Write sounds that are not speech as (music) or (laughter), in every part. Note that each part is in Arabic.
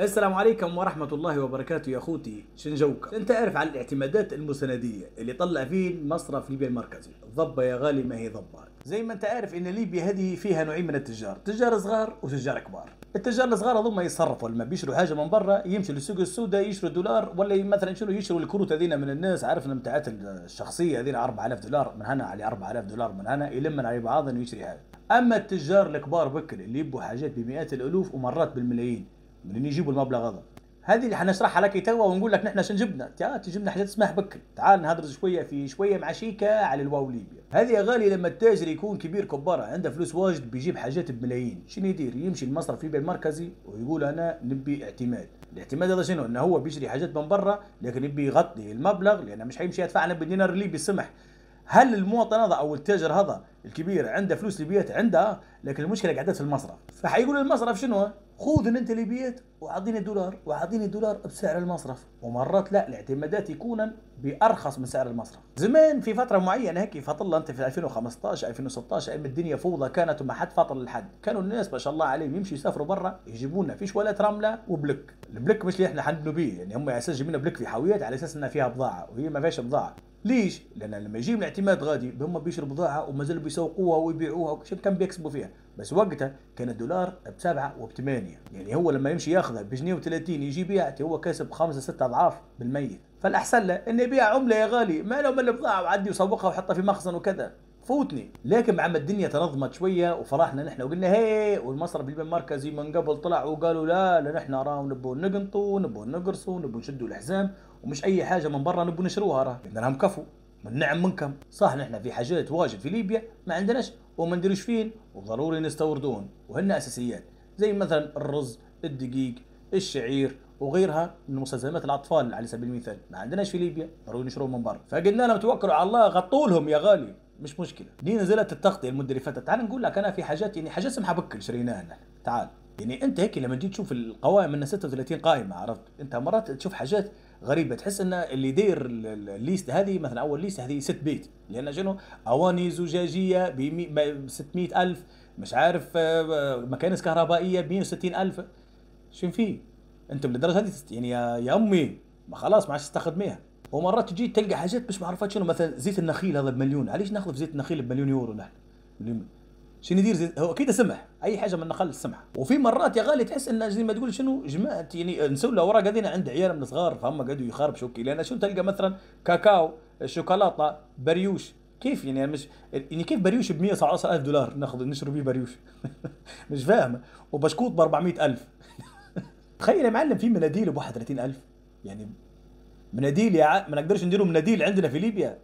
السلام عليكم ورحمة الله وبركاته يا أخوتي. شنجوك انت عارف على الاعتمادات المسندية اللي طلع فيه مصرف ليبيا المركزي؟ ضبة يا غالي ما هي ضبة؟ زي ما انت عارف إن ليبيا هذه فيها نوعين من التجار. تجار صغار وتجار كبار. التجار الصغار هذوما يتصرفوا لما بيشروا حاجة من برا يمشوا للسوق السوداء يشروا دولار ولا مثلا شنو يشروا الكروت هذينا من الناس. عارف بتاعت الشخصية هذينا 4000 دولار من هنا على 4000 دولار من هنا يلمن على بعضهم ويشتري حاجة أما التجار الكبار بكل اللي يبوا حاجات بمئات الألوف ومرات بالملايين منين يجيبوا المبلغ هذا. هذه اللي حنشرحها لك توا ونقول لك نحن شن جبنا. جبنا حاجات اسمها بكل تعال نهدرز شوية في شوية مع شيكا على الواو ليبيا. هذه يا غالي لما التاجر يكون كبير كبارة عنده فلوس واجد بيجيب حاجات بملايين. شنو يدير؟ يمشي المصرف ليبيا المركزي ويقول أنا نبي اعتماد. الاعتماد هذا شنو؟ إنه هو بيشتري حاجات من برا لكن يبي يغطي المبلغ لأنه مش حيمشي يدفع لنا بالدينار الليبي السمح هل المواطن هذا أو التاجر هذا الكبير عنده فلوس ليبيات عنده لكن المشكلة قاعدة في المصرف. فحيقول المصرف شنو؟ خذ أنت ليبيات وأعطيني دولار وأعطيني دولار بسعر المصرف. ومرات لا الاعتمادات يكون بأرخص من سعر المصرف. زمان في فترة معينة هيك فطل أنت في 2015 2016 أيام الدنيا فوضى كانت وما حد فاطل لحد كانوا الناس ما شاء الله عليهم يمشوا يسافروا برا يجيبوا لنا في شوالات رمله وبلك. البلك مش اللي إحنا حنبنوا بيه يعني هم أساس جايبين بلك في حاويات على أساس إنها فيها بضاعة وهي ما فيهاش بضاعة. ليش؟ لأن لما يجيب الاعتماد غادي هم بيشربوا بضاعه وما زالوا بيسوقوها ويبيعوها شوف كم بيكسبوا فيها. بس وقتها كان الدولار بسبعة وبثمانية. يعني هو لما يمشي ياخذها بجنيه و30 يجي بيعتي هو كاسب خمسة ستة أضعاف بالميت. فالأحسن له إنه يبيع عملة يا غالي. ما له من البضاعه وعدي وسوقها وحطها في مخزن وكذا. فوتني. لكن مع ما الدنيا تنظمت شوية وفرحنا نحن وقلنا هي والمصرف المركزي من قبل طلع وقالوا لا لا نحن راهم نبوا نقنطوا نبوا نقرصوا نبوا نشدوا الحزام ومش أي حاجة من برا نبوا نشروها راه. لانهم كفوا من نعم منكم صح نحن في حاجات واجد في ليبيا ما عندناش وما نديروش فين وضروري نستوردون. وهن أساسيات زي مثلا الرز الدقيق الشعير وغيرها من مستلزمات الأطفال على سبيل المثال. ما عندناش في ليبيا ضروري نشروهم من برا. فقلنا لهم توكلوا على الله غطوا لهم يا غالي. مش مشكلة. دي نزلت التغطية المدة اللي فاتت. تعال نقول لك أنا في حاجات يعني حاجات سمحه بكل شريناها تعال. يعني أنت هيك لما تجي تشوف القوائم من 36 قائمة عرفت؟ أنت مرات تشوف حاجات غريبه تحس إن اللي داير ال list هذه مثلا أول list هذه ست بيت. لأن شنو؟ أواني زجاجية ب 600 ألف مش عارف آه، مكانس كهربائية ب 160 ألف. شنو فيه؟ انت للدرجة هذه يعني يا, يا أمي ما خلاص ما عادش تستخدميها. ومرات تجي تلقى حاجات مش معرفات شنو؟ مثلا زيت النخيل هذا بمليون. علاش نأخذ في زيت النخيل بمليون يورو نحن؟ شنو يدير هو أكيد سمح أي حاجة من النخل سمح وفي مرات يا غالي تحس إن زي ما تقول شنو جماعة يعني نسوي له اوراق هذين عند عيال من صغار فهم قعدوا يخربشوا لأن شو تلقى مثلا كاكاو شوكولاتة بريوش. كيف يعني؟ مش يعني كيف بريوش ب 117000 دولار؟ ناخذ نشرب بيه بريوش. (laughs) مش فاهم. وبشكوط ب 400000 تخيل يا معلم في مناديل ب 31000 يعني مناديل يا ع... ما نقدرش نديروا مناديل عندنا في ليبيا.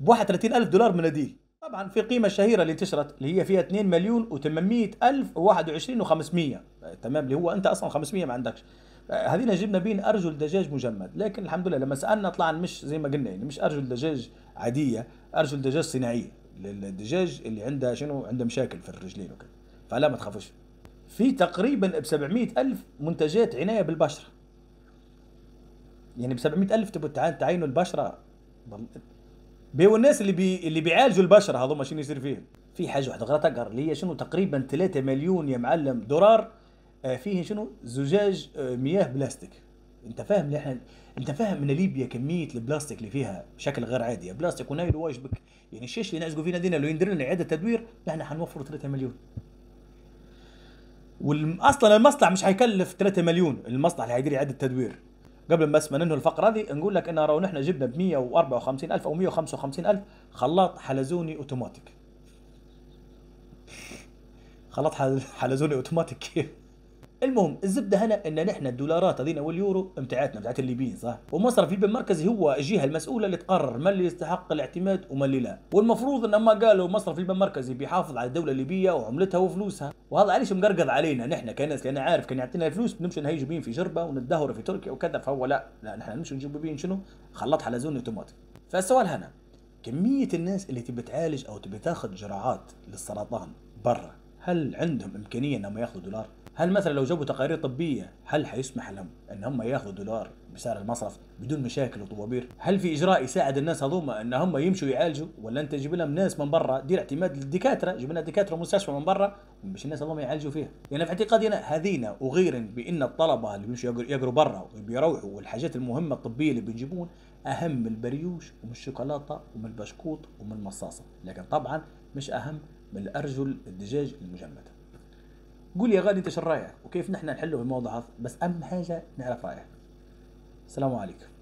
ب 31000 دولار مناديل. طبعا في قيمة الشهيره اللي انتشرت اللي هي فيها 2 مليون و800 ألف و21 و500 تمام اللي هو أنت أصلا 500 ما عندكش. هذينا جبنا بين أرجل دجاج مجمد. لكن الحمد لله لما سألنا طلع مش زي ما قلنا يعني مش أرجل دجاج عادية أرجل دجاج صناعيه الدجاج اللي عنده شنو؟ عنده مشاكل في الرجلين وكذا. فلا ما تخافوش. في تقريبا ب 700 ألف منتجات عناية بالبشرة. يعني ب 700 ألف تبغى تعينوا البشرة بيو الناس اللي بي اللي بيعالجوا البشره هذوما شنو يصير فيهم؟ في حاجة واحدة غير تقر اللي هي شنو؟ تقريبا 3 مليون يا معلم دولار آه فيه شنو؟ زجاج آه مياه بلاستيك. أنت فاهم اللي إحنا أنت فاهم ان ليبيا كمية البلاستيك اللي فيها بشكل غير عادي. بلاستيك ونايل واجبك يعني الشيش اللي نعزقوا فيه نادينا لو يندار له إعادة تدوير نحن حنوفر 3 مليون. واصلا المصنع مش حيكلف 3 مليون المصنع اللي حيدير إعادة تدوير. قبل ما ننهي الفقرة هذه نقول لك إن راهو نحن جبنا ب 154 ألف أو 155 ألف خلاط حلزوني أوتوماتيك. خلاط حلزوني أوتوماتيك المهم الزبدة هنا إن نحن الدولارات هذينا واليورو بتاعتنا بتاعت الليبيين صح؟ ومصرف الليبي المركزي هو الجهة المسؤولة اللي تقرر من اللي يستحق الاعتماد ومن اللي لا. والمفروض إن ما قالوا مصرف الليبي المركزي بيحافظ على الدولة الليبية وعملتها وفلوسها. وهذا علاش مقرقض علينا نحن كناس لأن عارف كان يعطينا الفلوس بنمشي نهيجوا بين في جربة وندهور في تركيا وكذا. فهو لا لا نحن نمشي نجيب بين شنو؟ خلط حلزون اوتوماتيك فالسؤال هنا كمية الناس اللي تبي تعالج أو تبي تاخذ جرعات للسرطان برا هل عندهم إمكانية إنهم يأخذوا دولار؟ هل مثلا لو جابوا تقارير طبية هل حيسمح لهم إن هم يأخذوا دولار بسعر المصرف بدون مشاكل وطوابير؟ هل في إجراء يساعد الناس هذوما إن هم يمشوا يعالجوا؟ ولا أنت تجيب لهم ناس من برا دير اعتماد للدكاترة جيب لنا دكاترة مستشفى من برا باش الناس هذوما يعالجوا فيها. يعني في اعتقادي أنا هذينا وغير بأن الطلبة اللي بيمشوا يقروا برا وبيروحوا والحاجات المهمة الطبية اللي بيجيبون أهم من البريوش ومن الشوكولاتة ومن البشكوط ومن المصاصة. لكن طبعا مش أهم من الأرجل الدجاج المجمده قول يا غالي أنت شو رايك وكيف نحن نحله في الموضوع هذا؟ بس أهم حاجة نعرف رايك السلام عليكم.